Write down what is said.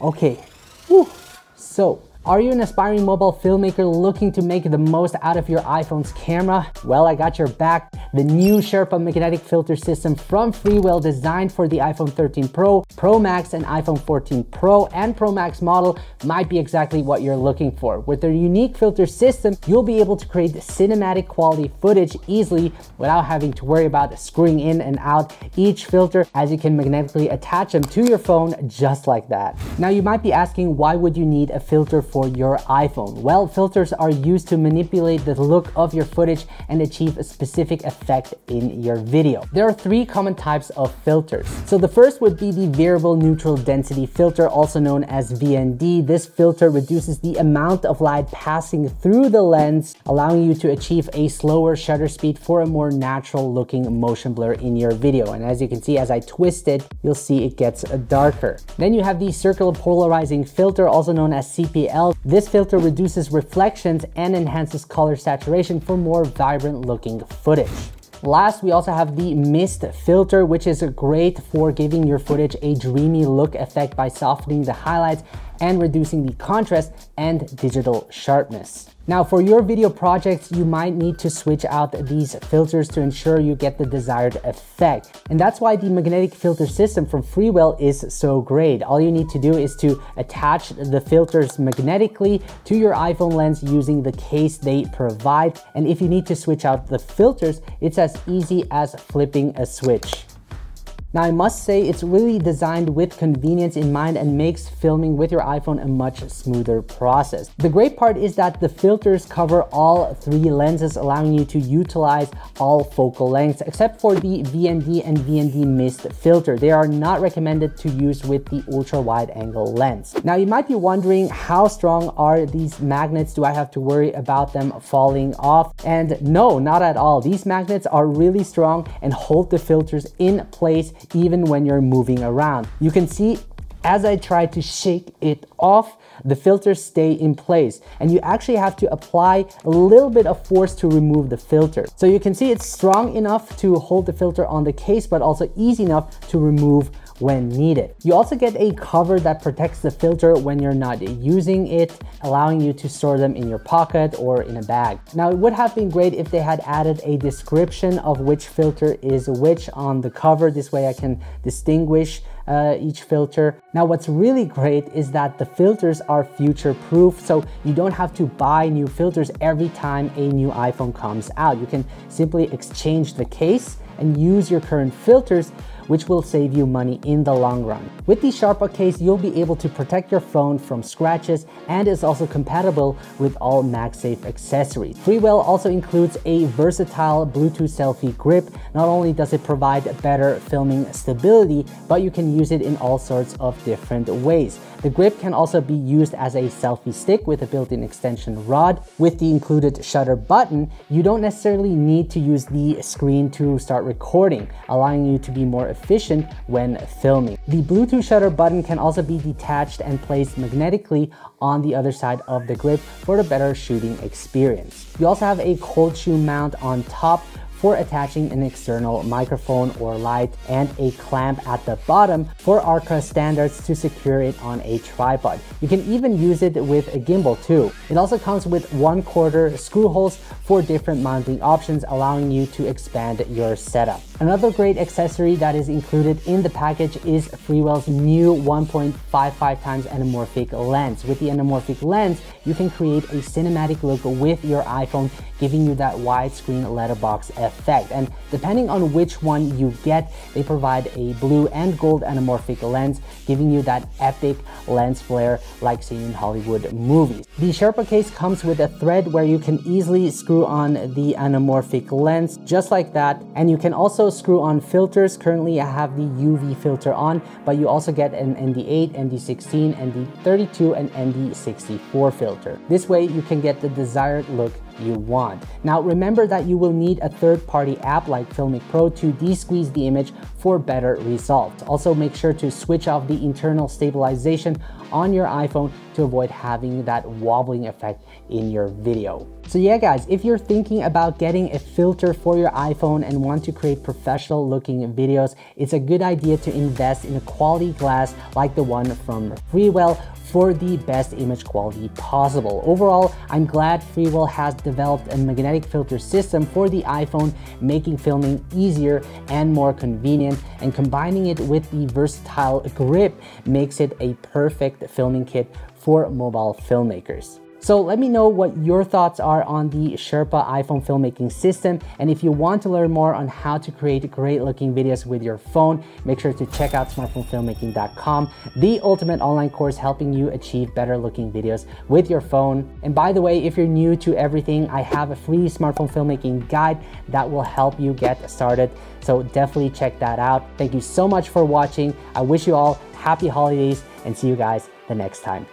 Okay, so are you an aspiring mobile filmmaker looking to make the most out of your iPhone's camera? Well, I got your back. The new Sherpa magnetic filter system from Freewell designed for the iPhone 13 Pro, Pro Max, and iPhone 14 Pro and Pro Max model might be exactly what you're looking for. With their unique filter system, you'll be able to create cinematic quality footage easily without having to worry about screwing in and out each filter as you can magnetically attach them to your phone just like that. Now you might be asking why would you need a filter for your iPhone? Well, filters are used to manipulate the look of your footage and achieve a specific effect in your video. There are three common types of filters. So the first would be the variable neutral density filter, also known as VND. This filter reduces the amount of light passing through the lens, allowing you to achieve a slower shutter speed for a more natural looking motion blur in your video. And as you can see, as I twist it, you'll see it gets darker. Then you have the circular polarizing filter, also known as CPL, this filter reduces reflections and enhances color saturation for more vibrant looking footage. Last, we also have the mist filter, which is great for giving your footage a dreamy look effect by softening the highlights and reducing the contrast and digital sharpness. Now for your video projects, you might need to switch out these filters to ensure you get the desired effect. And that's why the magnetic filter system from Freewell is so great. All you need to do is to attach the filters magnetically to your iPhone lens using the case they provide. And if you need to switch out the filters, it's as easy as flipping a switch. Now I must say it's really designed with convenience in mind and makes filming with your iPhone a much smoother process. The great part is that the filters cover all three lenses allowing you to utilize all focal lengths except for the VND and VND mist filter. They are not recommended to use with the ultra wide angle lens. Now you might be wondering how strong are these magnets? Do I have to worry about them falling off? And no, not at all. These magnets are really strong and hold the filters in place even when you're moving around. You can see as I try to shake it off, the filters stay in place and you actually have to apply a little bit of force to remove the filter. So you can see it's strong enough to hold the filter on the case, but also easy enough to remove when needed. You also get a cover that protects the filter when you're not using it, allowing you to store them in your pocket or in a bag. Now, it would have been great if they had added a description of which filter is which on the cover. This way I can distinguish uh, each filter. Now, what's really great is that the filters are future proof, so you don't have to buy new filters every time a new iPhone comes out. You can simply exchange the case and use your current filters which will save you money in the long run. With the Sherpa case, you'll be able to protect your phone from scratches and is also compatible with all MagSafe accessories. Freewell also includes a versatile Bluetooth selfie grip. Not only does it provide better filming stability, but you can use it in all sorts of different ways. The grip can also be used as a selfie stick with a built-in extension rod. With the included shutter button, you don't necessarily need to use the screen to start recording, allowing you to be more efficient when filming. The Bluetooth shutter button can also be detached and placed magnetically on the other side of the grip for a better shooting experience. You also have a cold shoe mount on top for attaching an external microphone or light and a clamp at the bottom for Arca standards to secure it on a tripod. You can even use it with a gimbal too. It also comes with one quarter screw holes for different mounting options allowing you to expand your setup. Another great accessory that is included in the package is Freewell's new 1.55 times anamorphic lens. With the anamorphic lens, you can create a cinematic look with your iPhone, giving you that widescreen letterbox effect. And depending on which one you get, they provide a blue and gold anamorphic lens, giving you that epic lens flare like seen in Hollywood movies. The Sherpa case comes with a thread where you can easily screw on the anamorphic lens just like that. And you can also screw on filters. Currently, I have the UV filter on, but you also get an ND8, ND16, ND32, and ND64 filter. This way, you can get the desired look you want. Now remember that you will need a third-party app like Filmic Pro to de-squeeze the image for better results. Also make sure to switch off the internal stabilization on your iPhone to avoid having that wobbling effect in your video. So yeah guys, if you're thinking about getting a filter for your iPhone and want to create professional looking videos, it's a good idea to invest in a quality glass like the one from Freewell for the best image quality possible. Overall, I'm glad Freewell has developed a magnetic filter system for the iPhone, making filming easier and more convenient, and combining it with the versatile grip makes it a perfect filming kit for mobile filmmakers. So let me know what your thoughts are on the Sherpa iPhone filmmaking system. And if you want to learn more on how to create great looking videos with your phone, make sure to check out smartphonefilmmaking.com, the ultimate online course helping you achieve better looking videos with your phone. And by the way, if you're new to everything, I have a free smartphone filmmaking guide that will help you get started. So definitely check that out. Thank you so much for watching. I wish you all happy holidays and see you guys the next time.